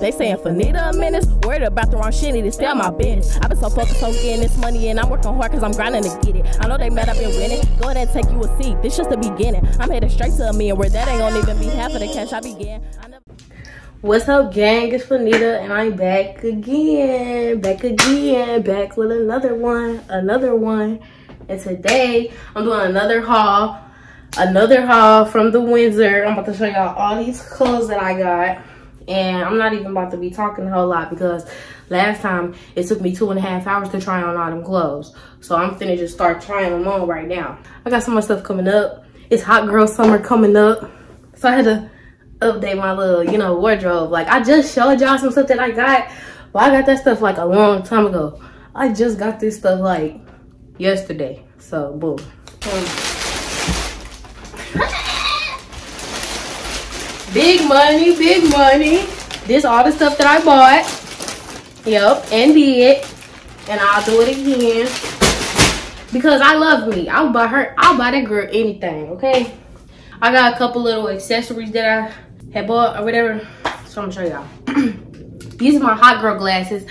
They saying Nita a minutes, worried about the wrong shit, need to stay on my business. I've been so focused on getting this money and I'm working hard cause I'm grinding to get it. I know they mad I've been winning. Go ahead and take you a seat. This just the beginning. I'm headed straight to a million where that ain't gonna even be half of the cash I began. I never What's up, gang? It's FaNita, and I'm back again, back again, back with another one, another one. And today, I'm doing another haul, another haul from the Windsor. I'm about to show y'all all these clothes that I got. And I'm not even about to be talking a whole lot because last time it took me two and a half hours to try on all them clothes. So I'm finna just start trying them on right now. I got so much stuff coming up. It's hot girl summer coming up. So I had to update my little, you know, wardrobe. Like I just showed y'all some stuff that I got. Well, I got that stuff like a long time ago. I just got this stuff like yesterday. So boom. Mm. Big money, big money. This all the stuff that I bought. Yep, and did. And I'll do it again. Because I love me. I'll buy her, I'll buy that girl anything, okay? I got a couple little accessories that I had bought or whatever. So I'm gonna show y'all. These are my hot girl glasses.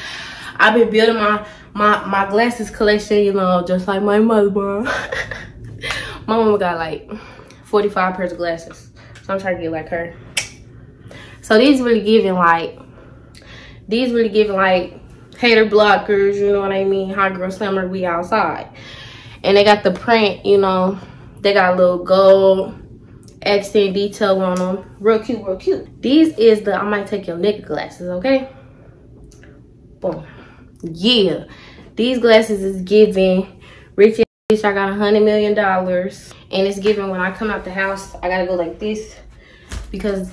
I've been building my my my glasses collection, you know, just like my mother. my mama got like 45 pairs of glasses. So I'm trying to get like her. So these really giving like these really giving like hater blockers, you know what I mean? Hot girl summer, we outside. And they got the print, you know, they got a little gold accent detail on them. Real cute, real cute. These is the I might take your nigga glasses, okay? Boom. Yeah. These glasses is giving rich bitch, I got a hundred million dollars. And it's giving when I come out the house, I gotta go like this because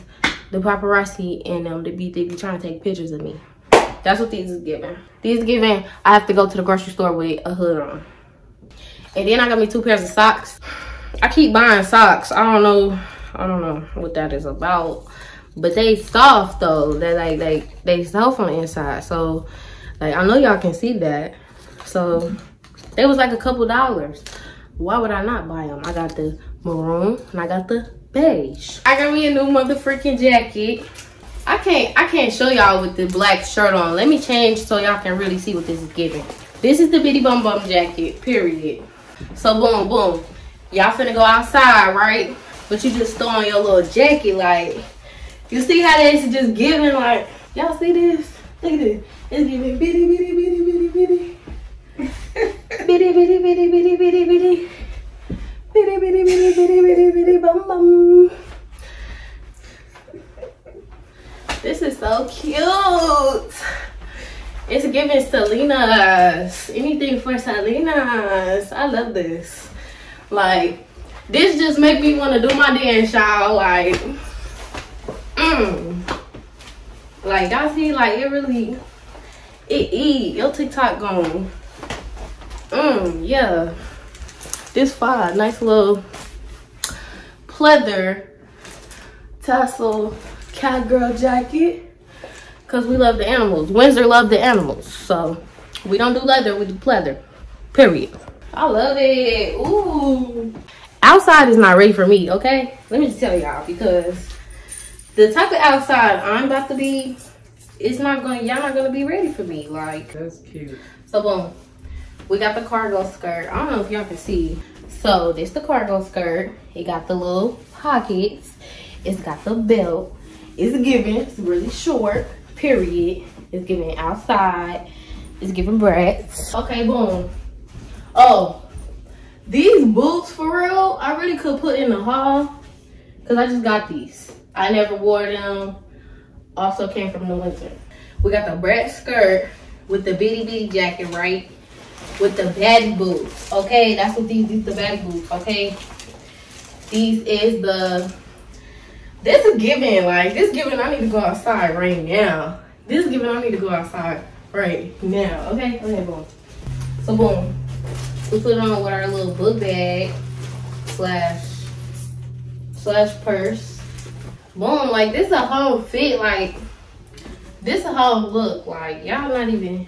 the paparazzi and them they be they be trying to take pictures of me. That's what these is giving. These giving I have to go to the grocery store with a hood on. And then I got me two pairs of socks. I keep buying socks. I don't know. I don't know what that is about. But they soft though. They like like they soft on the inside. So like I know y'all can see that. So they was like a couple dollars. Why would I not buy them? I got the maroon and I got the beige. I got me a new motherfucking jacket. I can't I can't show y'all with the black shirt on. Let me change so y'all can really see what this is giving. This is the Bitty Bum Bum jacket, period. So boom, boom. Y'all finna go outside, right? But you just throw on your little jacket, like, you see how this is just giving, like, y'all see this? Look at this. It's giving bitty, bitty, bitty, bitty, bitty. bitty, bitty, bitty, bitty, bitty, bitty. Bitty, bitty, bitty, bitty, bitty, bitty, bum, bum. This is so cute. Giving Selena's. Anything for Selena's. I love this. Like, this just make me want to do my dance, y'all. Like, mm. Like, y'all see, like, it really, it eat. Your TikTok gone. Mmm, yeah. This fine, nice little pleather tassel cowgirl jacket. Cause we love the animals. Windsor love the animals. So we don't do leather, we do pleather. Period. I love it. Ooh. Outside is not ready for me, okay? Let me just tell y'all because the type of outside I'm about to be, it's not gonna, y'all not gonna be ready for me. Like, That's cute. so boom. We got the cargo skirt. I don't know if y'all can see. So this the cargo skirt. It got the little pockets. It's got the belt. It's giving. It's really short. Period. It's giving outside. It's giving brats. Okay, boom. Oh, these boots for real, I really could put in the haul because I just got these. I never wore them. Also came from the Windsor. We got the brat skirt with the bitty bitty jacket, right? With the baddie boots. Okay, that's what these these the baddie boots, okay? These is the this is giving like this giving I need to go outside right now. This is giving I need to go outside right now. Okay, okay, boom. So boom. We put it on with our little book bag slash slash purse. Boom, like this a whole fit, like this a whole look. Like y'all not even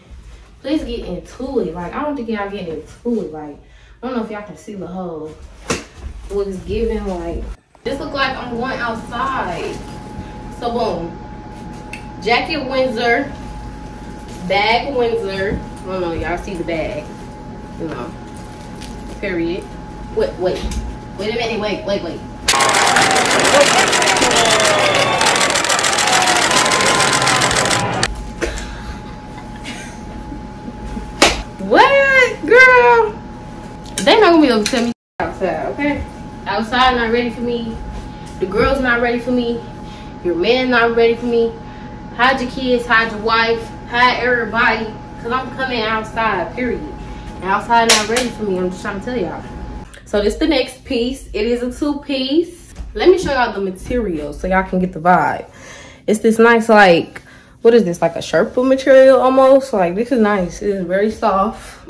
please get into it. Like I don't think y'all get into it. Like I don't know if y'all can see the whole what it's giving like this look like I'm going outside. So boom. Jacket Windsor. Bag Windsor. I don't know, y'all see the bag. You know. Period. Wait, wait. Wait a minute, wait, wait, wait. What, girl? They not gonna be able to tell me outside, okay? Outside not ready for me. The girl's not ready for me. Your man not ready for me. Hide your kids, hide your wife, hide everybody. Cause I'm coming outside, period. And outside not ready for me. I'm just trying to tell y'all. So this the next piece. It is a two piece. Let me show y'all the material so y'all can get the vibe. It's this nice like, what is this? Like a Sherpa material almost. Like this is nice. It is very soft.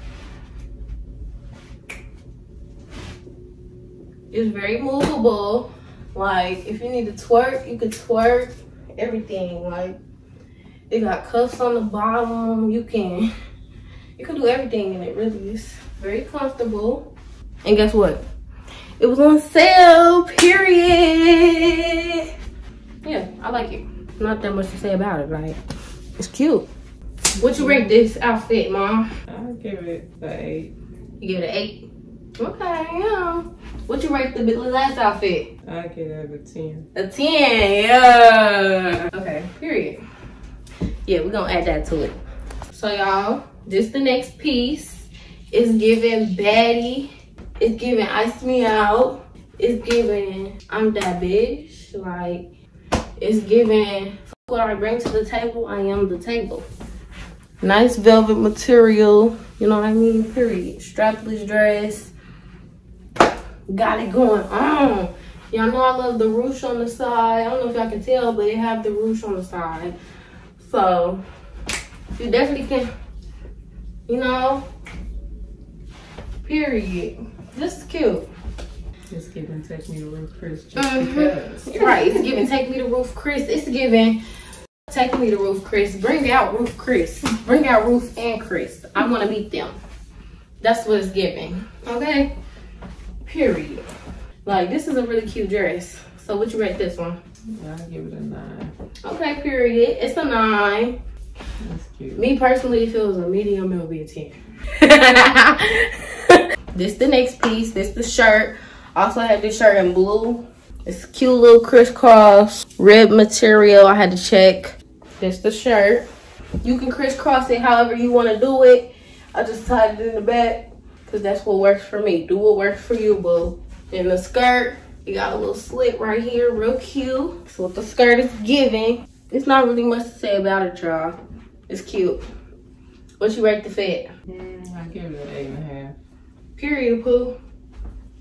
It's very movable. Like if you need to twerk, you can twerk. Everything. Like it got cuffs on the bottom. You can you can do everything in it really. It's very comfortable. And guess what? It was on sale, period. Yeah, I like it. Not that much to say about it, right? it's cute. What you rate this outfit, mom? I give it an eight. You give it an eight. Okay, yeah. What you rate the last outfit? I give it a ten. A 10, yeah. Okay, period. Yeah, we're gonna add that to it. So y'all, this the next piece. It's giving baddie. It's giving ice me out. It's giving I'm that bitch. Like, it's giving what I bring to the table, I am the table. Nice velvet material, you know what I mean? Period. Strapless dress. Got it going on. Y'all know I love the ruche on the side. I don't know if y'all can tell, but it have the ruche on the side. So you definitely can, you know, period. This is cute. It's giving take me to Ruth's Chris just Mhm. Right, it's giving take me to Ruth's Chris. It's giving take me to Ruth's Chris. Bring out Ruth's Chris. Bring out Ruth and Chris. I want to meet them. That's what it's giving. Okay? Period. Like, this is a really cute dress. So, what you rate this one? I give it a nine. Okay, period. It's a nine. That's cute. Me personally, if it was a medium, it would be a 10. this the next piece. This the shirt. Also I have this shirt in blue. It's cute little crisscross rib material. I had to check. This the shirt. You can crisscross it however you want to do it. I just tied it in the back because that's what works for me. Do what works for you, boo. In the skirt, you got a little slit right here, real cute. So what the skirt is giving. It's not really much to say about it, y'all. It's cute. What you rate the fit? Mm, I give it an eight and a half. Period, poo.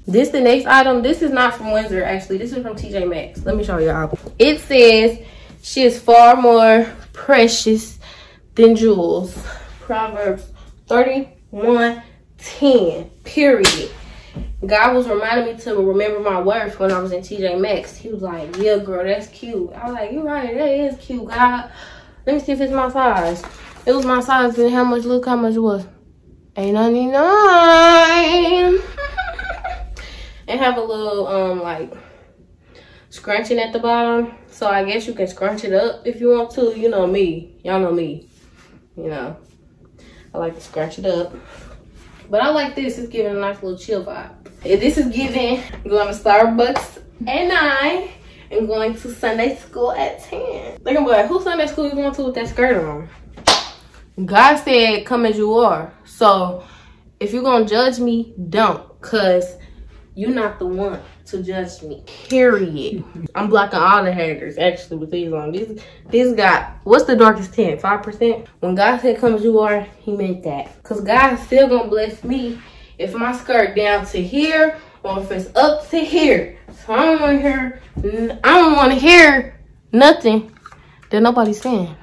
This the next item. This is not from Windsor, actually. This is from TJ Maxx. Let me show y'all. It says she is far more precious than jewels. Proverbs 31 10. Period. God was reminding me to remember my worth when I was in TJ Maxx. He was like, Yeah, girl, that's cute. I was like, You're right, that is cute, God. Let me see if it's my size. It was my size, and how much? Look how much it was. 8.99. and have a little um like scrunching at the bottom. So I guess you can scrunch it up if you want to. You know me. Y'all know me. You know. I like to scratch it up. But I like this. It's giving a nice little chill vibe. And this is giving going to Starbucks at 9 and going to Sunday school at 10. They're gonna be like, who Sunday school you going to with that skirt on? God said, come as you are. So if you're gonna judge me, don't. Cause you're not the one to judge me. Period. I'm blocking all the haters actually with these on. These these got what's the darkest 10? 5%? When God said come as you are, he meant that. Cause God's still gonna bless me if my skirt down to here or if it's up to here. So I don't wanna hear I don't wanna hear nothing that nobody's saying.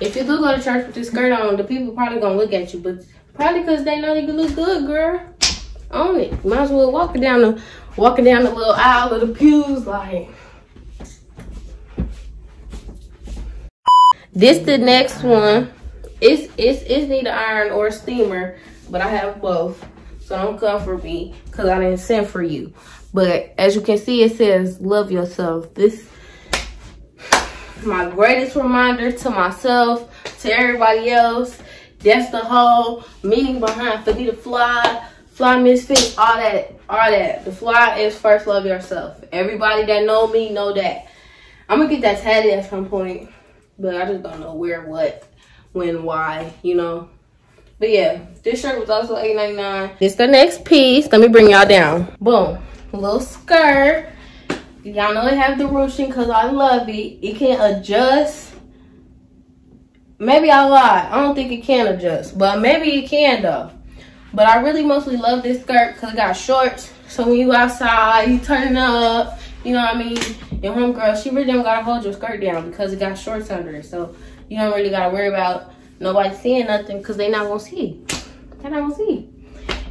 If you do go to church with your skirt on, the people probably gonna look at you, but probably because they know you can look good, girl. Own it. Might as well walk down the walking down the little aisle of the pews like. This the next one. It's it's it's neither iron or steamer, but I have both. So don't come for me because I didn't send for you. But as you can see, it says love yourself. This my greatest reminder to myself, to everybody else. That's the whole meaning behind for me to fly, fly misfit, all that, all that. The fly is first love yourself. Everybody that know me know that. I'm gonna get that tatted at some point, but I just don't know where, what, when, why, you know. But yeah, this shirt was also $8.99. This the next piece. Let me bring y'all down. Boom. Little skirt. Y'all know it have the ruching because I love it. It can adjust. Maybe I lied. I don't think it can adjust. But maybe it can though. But I really mostly love this skirt because it got shorts. So when you outside, you turn up. You know what I mean? Your homegirl, she really don't gotta hold your skirt down because it got shorts under it. So you don't really gotta worry about nobody seeing nothing because they not gonna see. They're not gonna see.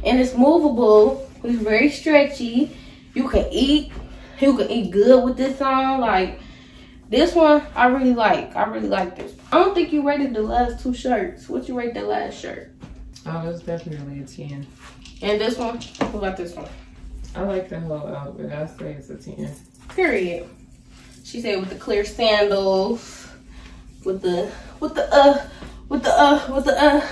And it's movable. It's very stretchy. You can eat. You can eat good with this on. Like this one, I really like. I really like this. I don't think you rated the last two shirts. What you rate the last shirt? Oh, that's definitely a 10. And this one? What about this one? I like the whole outfit. I say it's a 10. Period. She said with the clear sandals, with the with the uh with the uh with the uh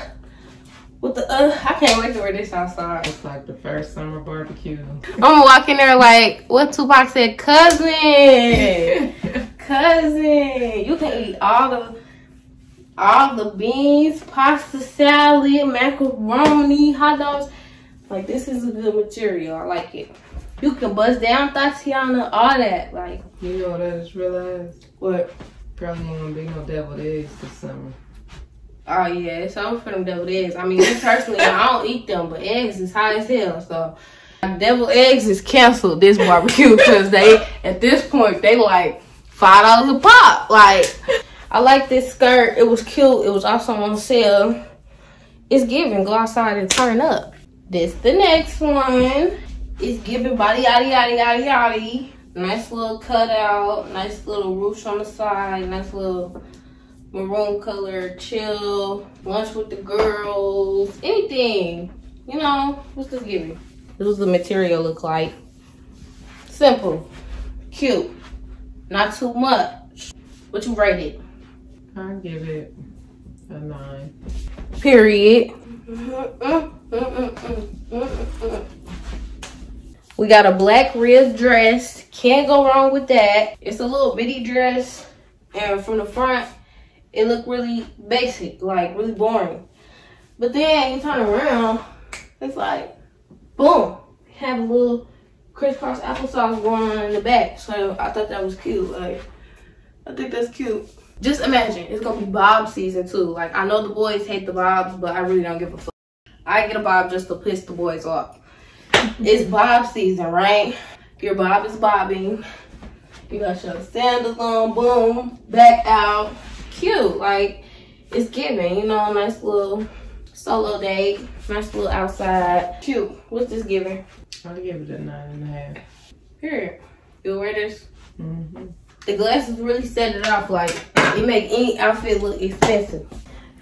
with the uh I can't wait to wear this outside. It's like the first summer barbecue. I'm gonna walk in there like what Tupac said, cousin, cousin. You can eat all the all the beans, pasta salad, macaroni, hot dogs. Like this is a good material. I like it. You can bust down Thotiana, all that. Like you know what I just realized? what? Probably ain't gonna be no deviled eggs this summer. Oh yeah, it's over for them deviled eggs. I mean, me personally, I don't eat them, but eggs is high as hell. So, deviled eggs is canceled this barbecue because they at this point they like five dollars a pop. Like, I like this skirt. It was cute. It was also on sale. It's giving. Go outside and turn up. This the next one. It's giving body yaddy yaddy yaddy yaddy. Nice little cutout. Nice little ruche on the side. Nice little maroon color, chill, lunch with the girls, anything. You know, what's this giving? This was the material look like. Simple, cute, not too much. What you rate it? I give it a 9. Period. We got a black rib dress. Can't go wrong with that. It's a little bitty dress. And from the front, it looked really basic, like really boring. But then you turn around, it's like, boom, have a little crisscross applesauce going on in the back. So I thought that was cute. Like, I think that's cute. Just imagine, it's gonna be bob season too. Like, I know the boys hate the bobs, but I really don't give a fuck. I get a bob just to piss the boys off. it's bob season, right? Your bob is bobbing. You got your sandals on, boom, back out cute. Like it's giving, you know, a nice little solo date, nice little outside. Cute. What's this giving? I give it a nine and a half. Here. You'll wear this? Mm-hmm. The glasses really set it off like it make any outfit look expensive.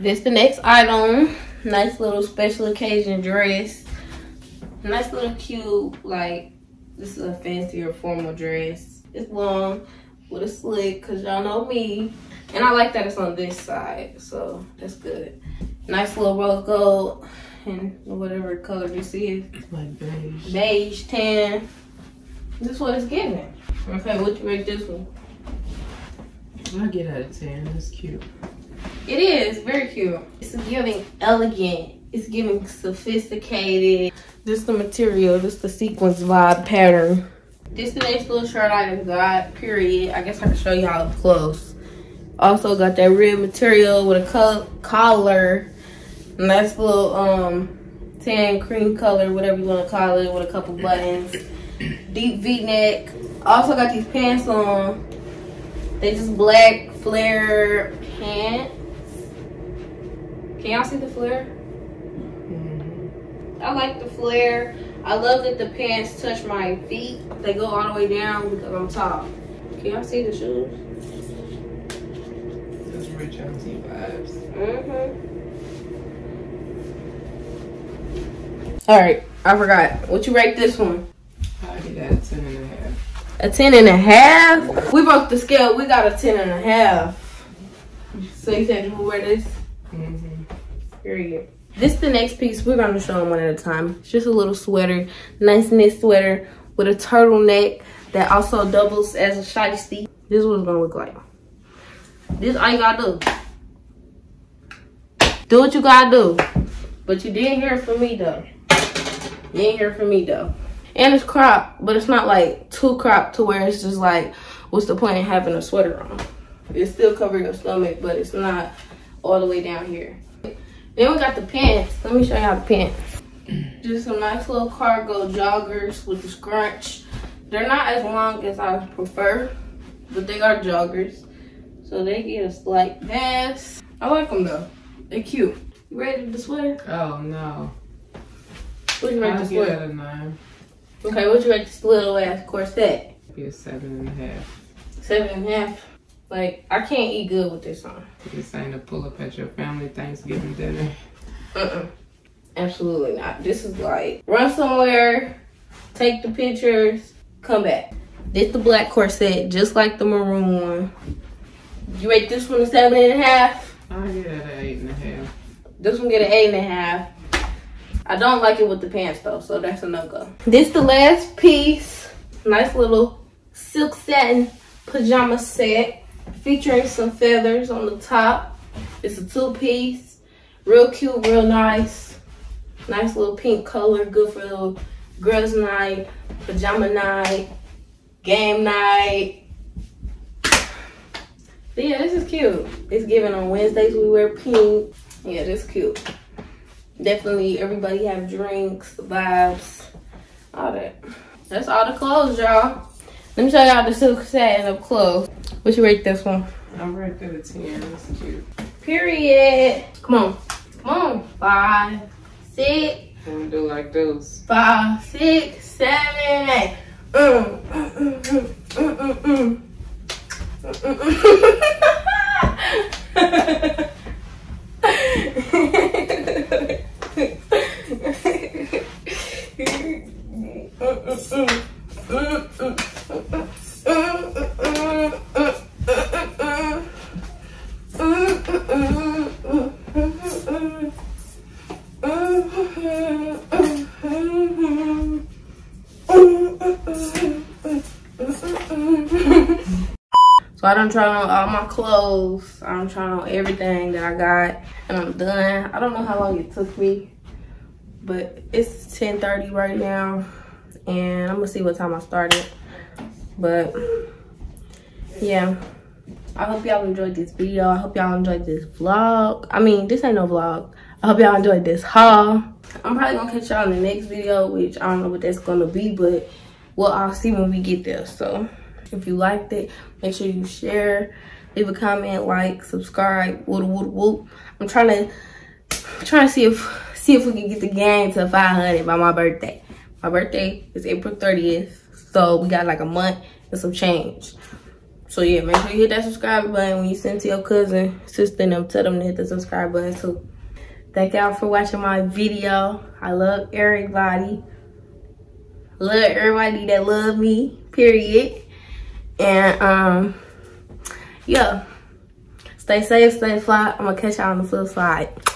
This the next item. Nice little special occasion dress. Nice little cute, like this is a fancier formal dress. It's long with a slick, cause y'all know me. And I like that it's on this side, so that's good. Nice little rose gold and whatever color this is. It's like beige. Beige, tan. This is what it's giving. Okay, what you rate this one? I get out of 10. It's cute. It is very cute. It's giving elegant. It's giving sophisticated. This the material. This the sequence vibe pattern. This the next little shirt I got. Period. I guess I can show you how up close. Also got that red material with a co collar. Nice little um tan cream color, whatever you want to call it, with a couple buttons. Deep V-neck. Also got these pants on. They just black flare pants. Can y'all see the flare? Mm-hmm. I like the flare. I love that the pants touch my feet. They go all the way down because I'm tall. Can y'all see the shoes? Just rich auntie vibes. Mm-hmm. All right, I forgot. What you rate this one? I get out of 10 and a half. 10 and a half? We broke the scale. We got a 10 and a half. So you said you wear this? Mm-hmm. Period. This is the next piece. We're going to show them one at a time. It's just a little sweater. Nice knit sweater with a turtleneck that also doubles as a shiesty. This is what it's going to look like. This all you got to do. Do what you got to do. But you didn't hear it from me, though. You didn't hear it from me, though. And it's cropped, but it's not like too cropped to where it's just like, what's the point in having a sweater on? It's still covering your stomach, but it's not all the way down here. Then we got the pants. Let me show y'all the pants. Just some nice little cargo joggers with the scrunch. They're not as long as I prefer, but they are joggers. So they get a slight vest. I like them though. They're cute. You ready to the sweater? Oh no. What you ready to sweater? that a nine. Okay, what you rate this little ass corset? Be a seven and a half. Seven and a half. Like, I can't eat good with this on. This ain't a pull up at your family Thanksgiving dinner. Uh-uh. Absolutely not. This is like, run somewhere, take the pictures, come back. This the black corset, just like the maroon one. You rate this one a seven and a half? I'll give that an eight and a half. This one get an eight and a half. I don't like it with the pants though, so that's a no-go. This the last piece. Nice little silk satin pajama set featuring some feathers on the top. It's a two-piece. Real cute, real nice. Nice little pink color, good for little girls' night, pajama night, game night. But yeah, this is cute. It's given on Wednesdays we wear pink. Yeah, this cute. Definitely everybody have drinks, vibes, all that. That's all the clothes, y'all. Let me show y'all the silk satin up close. What you rate this one? I'm right there at 10. That's cute. Period. Come on. Come on. Five, six, I'm gonna do like those. five, six, seven, eight. Mm, mm, mm, mm, mm, mm, mm. So I done tried on all my clothes. I done tried on everything that I got. And I'm done. I don't know how long it took me. But it's 10.30 right now. And I'm gonna see what time I started. But yeah. I hope y'all enjoyed this video. I hope y'all enjoyed this vlog. I mean, this ain't no vlog. I hope y'all enjoyed this haul. I'm probably gonna catch y'all in the next video, which I don't know what that's gonna be, but well, I'll see when we get there. So if you liked it, make sure you share, leave a comment, like, subscribe, whoop whoop whoop. I'm trying to trying to see if see if we can get the gang to 500 by my birthday. My birthday is April 30th, so we got like a month and some change. So yeah, make sure you hit that subscribe button when you send to your cousin, sister, them. Tell them to hit the subscribe button too. Thank y'all for watching my video. I love everybody. Love everybody that love me, period. And um, yeah. Stay safe, stay fly. I'm gonna catch y'all on the flip side.